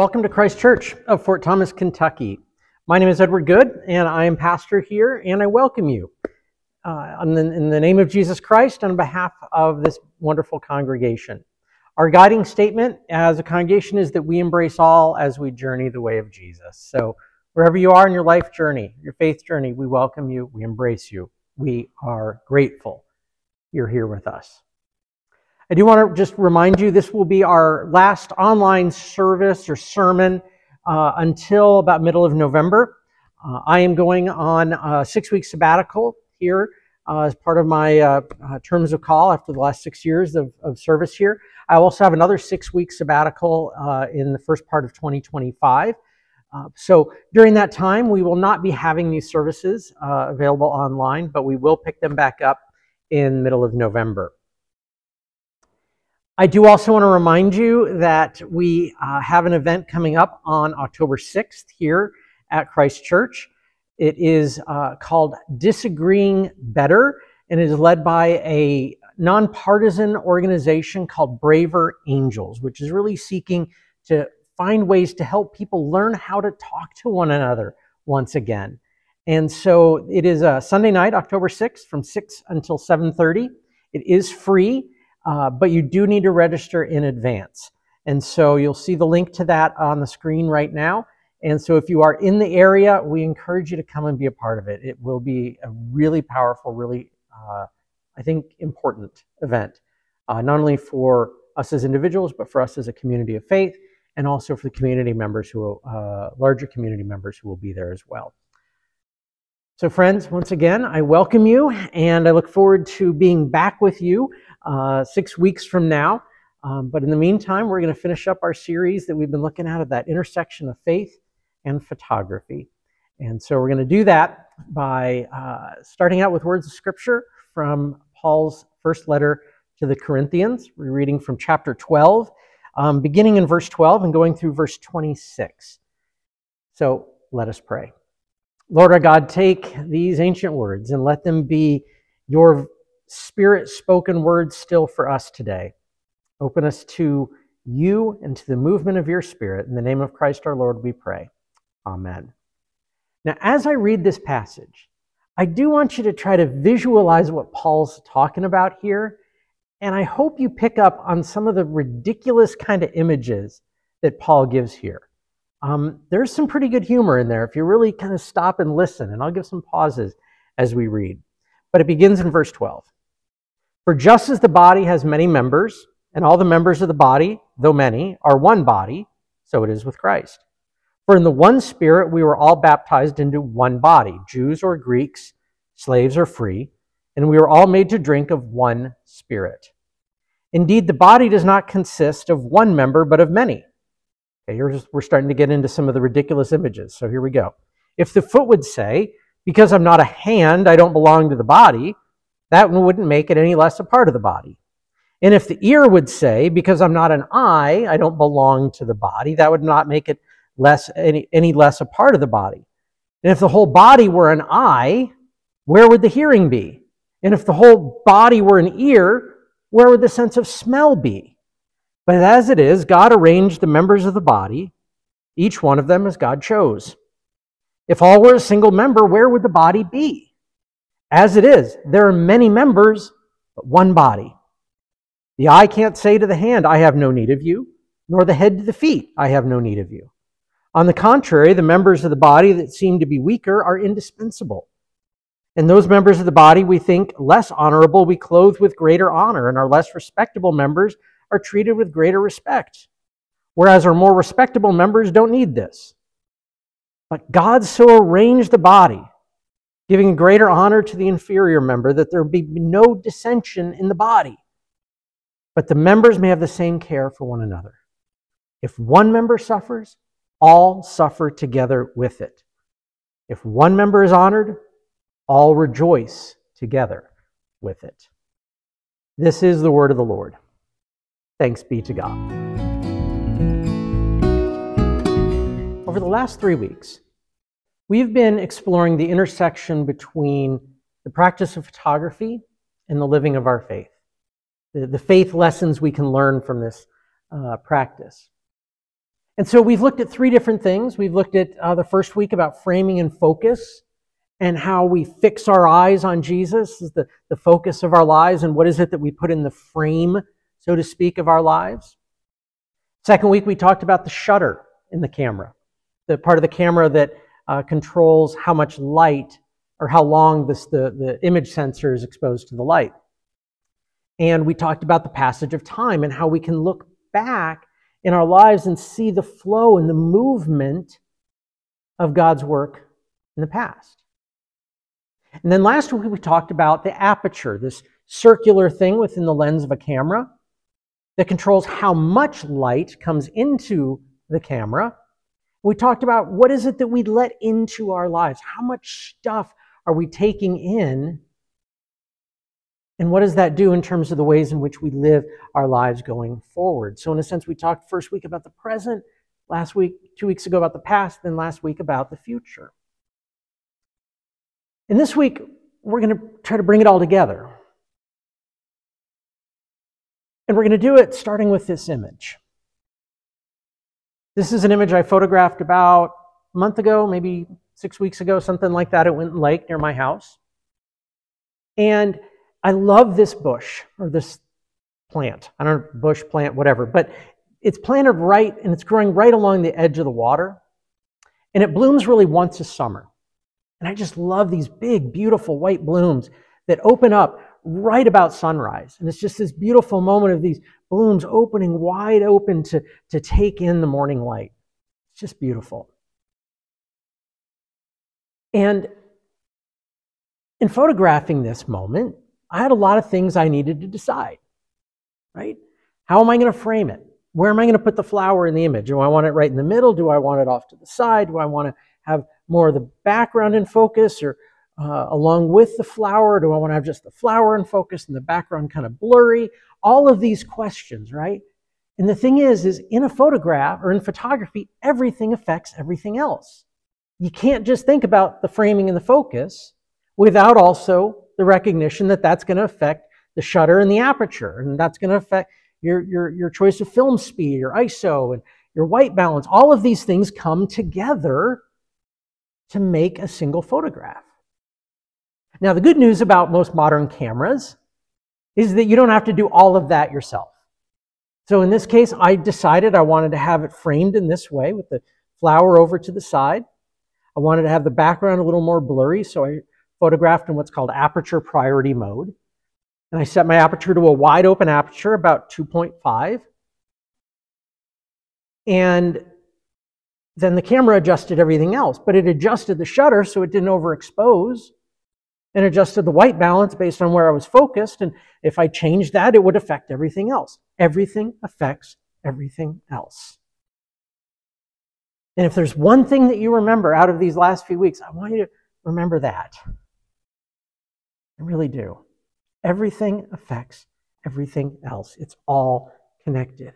Welcome to Christ Church of Fort Thomas, Kentucky. My name is Edward Good, and I am pastor here, and I welcome you uh, the, in the name of Jesus Christ on behalf of this wonderful congregation. Our guiding statement as a congregation is that we embrace all as we journey the way of Jesus. So, wherever you are in your life journey, your faith journey, we welcome you, we embrace you, we are grateful you're here with us. I do want to just remind you this will be our last online service or sermon uh, until about middle of November. Uh, I am going on a six week sabbatical here uh, as part of my uh, uh, terms of call after the last six years of, of, service here. I also have another six week sabbatical uh, in the first part of 2025. so during that time, we will not be having these services available online, but we will pick them back up in middle of November. I do also want to remind you that we uh, have an event coming up on October 6th here at Christ Church. It is uh, called Disagreeing Better, and is led by a nonpartisan organization called Braver Angels, which is really seeking to find ways to help people learn how to talk to one another once again. And so it is a Sunday night, October 6th, from 6 until 7:30. It is free. Uh, but you do need to register in advance. And so you'll see the link to that on the screen right now. And so if you are in the area, we encourage you to come and be a part of it. It will be a really powerful, really, uh, I think, important event, uh, not only for us as individuals, but for us as a community of faith, and also for the community members who uh, larger community members who will be there as well. So, friends, once again, I welcome you, and I look forward to being back with you uh, six weeks from now. Um, but in the meantime, we're going to finish up our series that we've been looking at of that intersection of faith and photography. And so we're going to do that by uh, starting out with words of scripture from Paul's first letter to the Corinthians. We're reading from chapter 12, um, beginning in verse 12 and going through verse 26. So let us pray. Lord our God, take these ancient words and let them be your spirit spoken words still for us today. Open us to you and to the movement of your spirit. In the name of Christ our Lord, we pray. Amen. Now, as I read this passage, I do want you to try to visualize what Paul's talking about here. And I hope you pick up on some of the ridiculous kind of images that Paul gives here. Um, there's some pretty good humor in there if you really kind of stop and listen. And I'll give some pauses as we read. But it begins in verse 12. For just as the body has many members, and all the members of the body, though many, are one body, so it is with Christ. For in the one Spirit we were all baptized into one body, Jews or Greeks, slaves or free, and we were all made to drink of one Spirit. Indeed, the body does not consist of one member, but of many. Okay, here we're starting to get into some of the ridiculous images. So here we go. If the foot would say, Because I'm not a hand, I don't belong to the body, that wouldn't make it any less a part of the body. And if the ear would say, because I'm not an eye, I don't belong to the body, that would not make it less any, any less a part of the body. And if the whole body were an eye, where would the hearing be? And if the whole body were an ear, where would the sense of smell be? But as it is, God arranged the members of the body, each one of them as God chose. If all were a single member, where would the body be? As it is, there are many members, but one body. The eye can't say to the hand, I have no need of you, nor the head to the feet, I have no need of you. On the contrary, the members of the body that seem to be weaker are indispensable. And those members of the body we think less honorable, we clothe with greater honor, and our less respectable members are treated with greater respect. Whereas our more respectable members don't need this. But God so arranged the body giving greater honor to the inferior member, that there be no dissension in the body, but the members may have the same care for one another. If one member suffers, all suffer together with it. If one member is honored, all rejoice together with it. This is the word of the Lord. Thanks be to God. Over the last three weeks, We've been exploring the intersection between the practice of photography and the living of our faith, the, the faith lessons we can learn from this uh, practice. And so we've looked at three different things. We've looked at uh, the first week about framing and focus and how we fix our eyes on Jesus is the, the focus of our lives and what is it that we put in the frame, so to speak, of our lives. Second week, we talked about the shutter in the camera, the part of the camera that uh, controls how much light or how long this, the, the image sensor is exposed to the light. And we talked about the passage of time and how we can look back in our lives and see the flow and the movement of God's work in the past. And then last week we talked about the aperture, this circular thing within the lens of a camera that controls how much light comes into the camera. We talked about what is it that we let into our lives? How much stuff are we taking in and what does that do in terms of the ways in which we live our lives going forward? So, in a sense, we talked first week about the present, last week, two weeks ago about the past, then last week about the future. And this week, we're going to try to bring it all together. And we're going to do it starting with this image. This is an image I photographed about a month ago, maybe six weeks ago, something like that at Winton Lake near my house. And I love this bush or this plant. I don't know, bush, plant, whatever, but it's planted right and it's growing right along the edge of the water. And it blooms really once a summer. And I just love these big, beautiful white blooms that open up right about sunrise. And it's just this beautiful moment of these blooms opening wide open to, to take in the morning light. It's just beautiful. And in photographing this moment, I had a lot of things I needed to decide, right? How am I going to frame it? Where am I going to put the flower in the image? Do I want it right in the middle? Do I want it off to the side? Do I want to have more of the background in focus or uh, along with the flower? Do I want to have just the flower in focus and the background kind of blurry? All of these questions, right? And the thing is, is in a photograph or in photography, everything affects everything else. You can't just think about the framing and the focus without also the recognition that that's going to affect the shutter and the aperture, and that's going to affect your, your, your choice of film speed, your ISO, and your white balance. All of these things come together to make a single photograph. Now, the good news about most modern cameras is that you don't have to do all of that yourself. So in this case, I decided I wanted to have it framed in this way with the flower over to the side. I wanted to have the background a little more blurry, so I photographed in what's called aperture priority mode. And I set my aperture to a wide open aperture, about 2.5. And then the camera adjusted everything else, but it adjusted the shutter so it didn't overexpose and adjusted the white balance based on where I was focused. And if I changed that, it would affect everything else. Everything affects everything else. And if there's one thing that you remember out of these last few weeks, I want you to remember that. I really do. Everything affects everything else. It's all connected.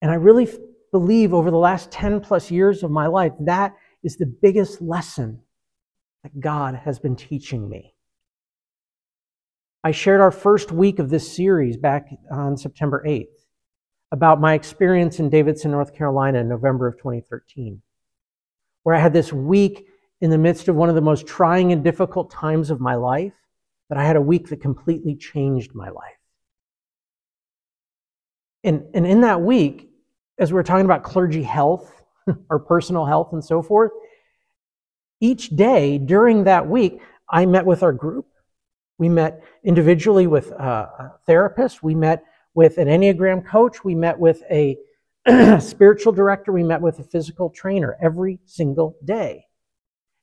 And I really believe over the last 10 plus years of my life, that is the biggest lesson that God has been teaching me. I shared our first week of this series back on September 8th about my experience in Davidson, North Carolina in November of 2013, where I had this week in the midst of one of the most trying and difficult times of my life, that I had a week that completely changed my life. And, and in that week, as we're talking about clergy health or personal health and so forth, each day during that week, I met with our group. We met individually with a therapist. We met with an Enneagram coach. We met with a spiritual director. We met with a physical trainer every single day.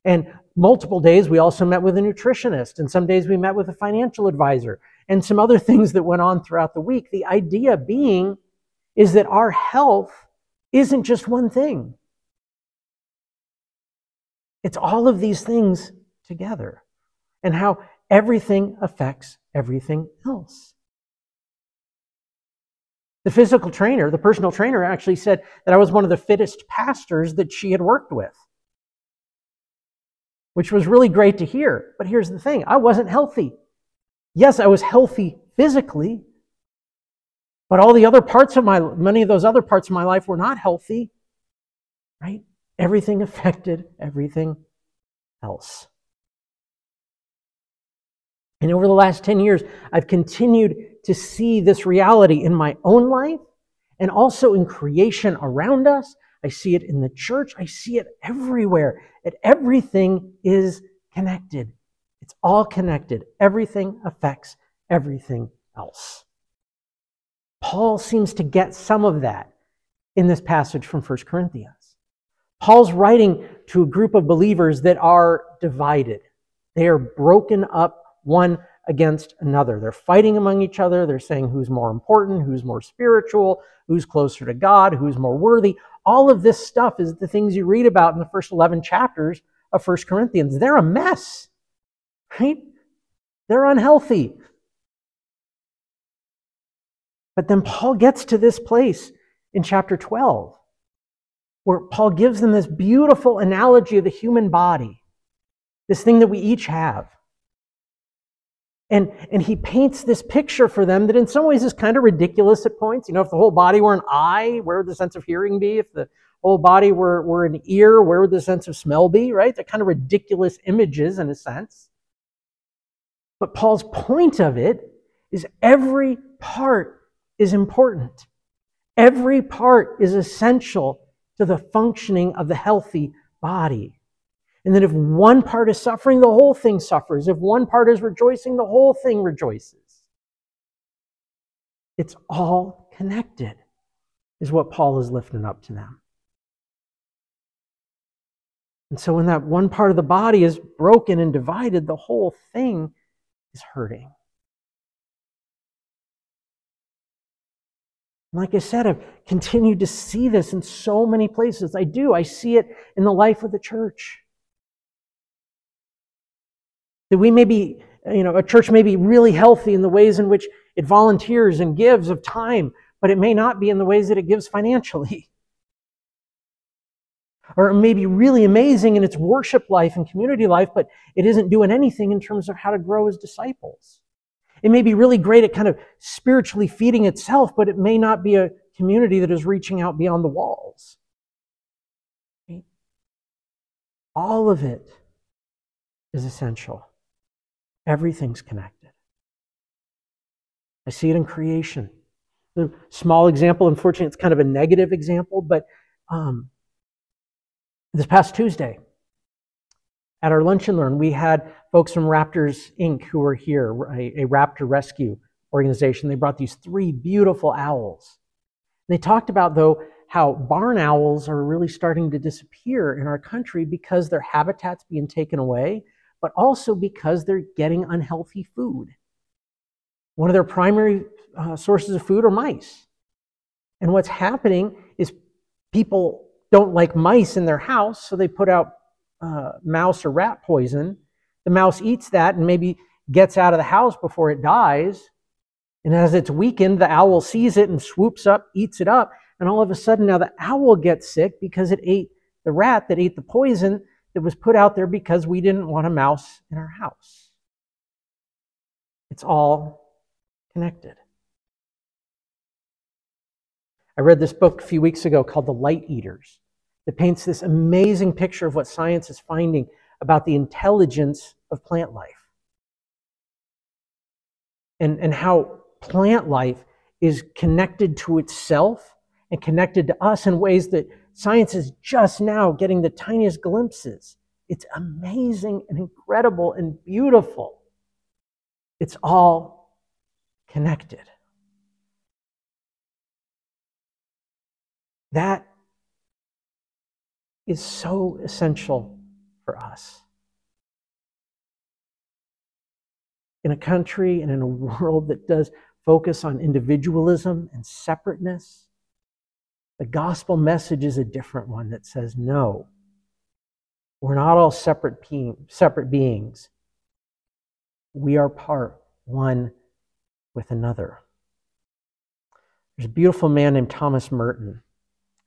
And multiple days, we also met with a nutritionist, and some days we met with a financial advisor, and some other things that went on throughout the week. The idea being is that our health isn't just one thing, it's all of these things together, and how everything affects everything else. The physical trainer, the personal trainer, actually said that I was one of the fittest pastors that she had worked with which was really great to hear. But here's the thing I wasn't healthy. Yes, I was healthy physically, But all the other parts of my, many of those other parts of my life were not healthy, right? Everything affected everything else. And over the last 10 years, I've continued to see this reality in my own life and also in creation around us. I see it in the church. I see it everywhere. That everything is connected. It's all connected. Everything affects everything else. Paul seems to get some of that in this passage from 1 Corinthians. Paul's writing to a group of believers that are divided. They are broken up one against another. They're fighting among each other. They're saying who's more important, who's more spiritual, who's closer to God, who's more worthy. All of this stuff is the things you read about in the first 11 chapters of 1 Corinthians. They're a mess, right? They're unhealthy. But then Paul gets to this place in chapter 12 where Paul gives them this beautiful analogy of the human body, this thing that we each have. And, and he paints this picture for them that in some ways is kind of ridiculous at points. You know, if the whole body were an eye, where would the sense of hearing be? If the whole body were, were an ear, where would the sense of smell be, right? They're kind of ridiculous images in a sense. But Paul's point of it is every part is important. Every part is essential to the functioning of the healthy body. And that if one part is suffering, the whole thing suffers. If one part is rejoicing, the whole thing rejoices. It's all connected, is what Paul is lifting up to them. And so when that one part of the body is broken and divided, the whole thing is hurting. Like I said, I've continued to see this in so many places. I do. I see it in the life of the church. That we may be, you know, a church may be really healthy in the ways in which it volunteers and gives of time, but it may not be in the ways that it gives financially. Or it may be really amazing in its worship life and community life, but it isn't doing anything in terms of how to grow as disciples. It may be really great at kind of spiritually feeding itself, but it may not be a community that is reaching out beyond the walls. All of it is essential. Everything's connected. I see it in creation. A small example, unfortunately, it's kind of a negative example, but um, this past Tuesday, at our lunch and learn, we had folks from Raptors Inc. who were here, a, a raptor rescue organization. They brought these three beautiful owls. They talked about, though, how barn owls are really starting to disappear in our country because their habitat's being taken away, but also because they're getting unhealthy food. One of their primary uh, sources of food are mice. And what's happening is people don't like mice in their house, so they put out uh, mouse or rat poison. The mouse eats that and maybe gets out of the house before it dies. And as it's weakened, the owl sees it and swoops up, eats it up. And all of a sudden, now the owl gets sick because it ate the rat that ate the poison that was put out there because we didn't want a mouse in our house. It's all connected. I read this book a few weeks ago called The Light Eaters that paints this amazing picture of what science is finding about the intelligence of plant life. And, and how plant life is connected to itself and connected to us in ways that science is just now getting the tiniest glimpses. It's amazing and incredible and beautiful. It's all connected. That is so essential for us. In a country and in a world that does focus on individualism and separateness, the gospel message is a different one that says, no, we're not all separate, separate beings. We are part one with another. There's a beautiful man named Thomas Merton.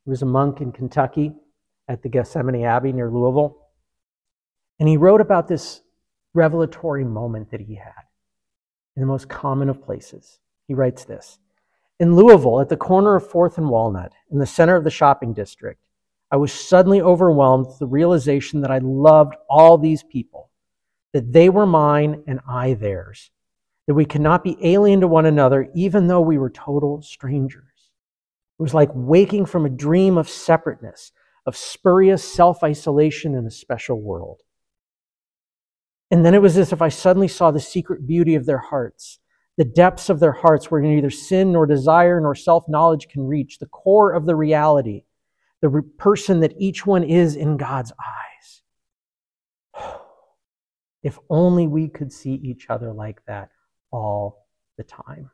He was a monk in Kentucky at the Gethsemani Abbey near Louisville. And he wrote about this revelatory moment that he had in the most common of places. He writes this In Louisville, at the corner of 4th and Walnut, in the center of the shopping district, I was suddenly overwhelmed with the realization that I loved all these people, that they were mine and I theirs, that we could not be alien to one another even though we were total strangers. It was like waking from a dream of separateness, of spurious self isolation in a special world. And then it was as if I suddenly saw the secret beauty of their hearts, the depths of their hearts where neither sin nor desire nor self knowledge can reach, the core of the reality, the person that each one is in God's eyes. If only we could see each other like that all the time.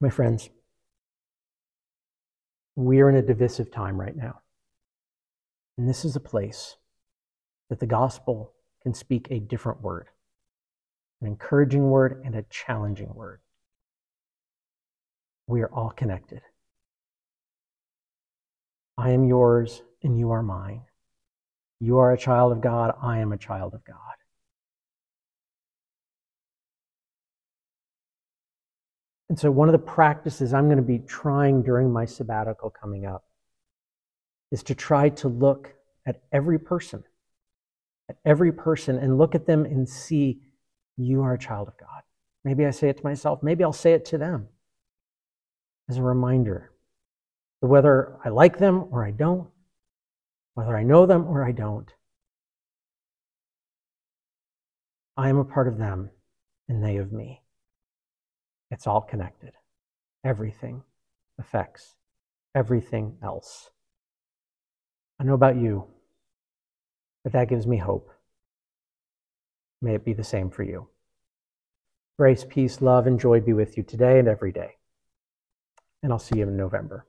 My friends, we are in a divisive time right now. And this is a place that the gospel can speak a different word, an encouraging word and a challenging word. We are all connected. I am yours and you are mine. You are a child of God. I am a child of God. And so, one of the practices I'm going to be trying during my sabbatical coming up is to try to look at every person, at every person, and look at them and see you are a child of God. Maybe I say it to myself, maybe I'll say it to them as a reminder that whether I like them or I don't, whether I know them or I don't, I am a part of them and they of me. It's all connected. Everything affects everything else. I know about you, but that gives me hope. May it be the same for you. Grace, peace, love, and joy be with you today and every day. And I'll see you in November.